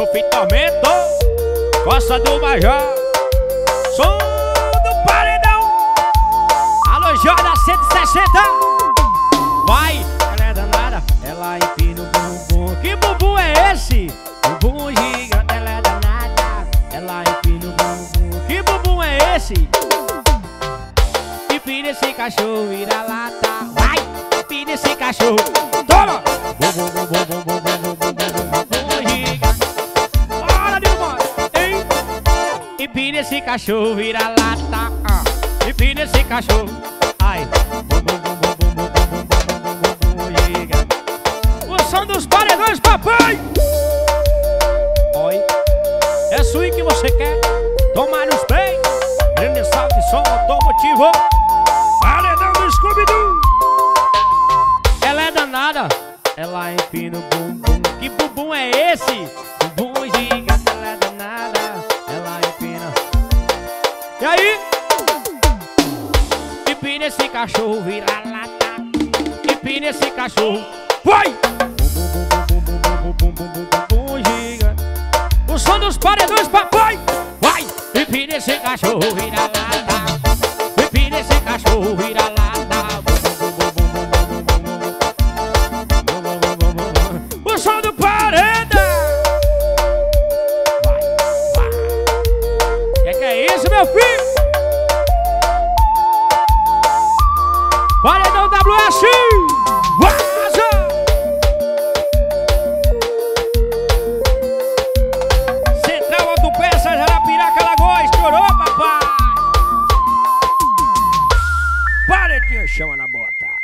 Golfe Tormento Costa do Major. Som do Paredão. Alô, Jorda 160 Vai, ela é danada Ela empina o bumbum. Que bumbum é esse? Bumbum gigante, ela é danada. Ela empina o bumbum. Que bumbum é esse? Empina esse cachorro, vira lata. Vai, empina esse cachorro. Toma! Bumbum, bumbum, nesse cachorro, vira lata. Ah. Pipi nesse cachorro. Ai. O som dos paredões, papai. Oi. É swing que você quer? Tomar nos pés. Grande salve, som automotivo. Paredão do Scooby-Doo. Ela é danada. Ela é empina o bumbum. Que bumbum é esse? E aí? Empina esse cachorro, vira lata. Empina esse cachorro. Vai! O som dos paredões, papai! Vai! Empina esse cachorro, vira lata. Empina esse cachorro, vira lata. meu filho! Paredão WS! Vaza! Central Alto Peça, Jarapiraca, Lagoas, chorou, papai! Para de chama na bota!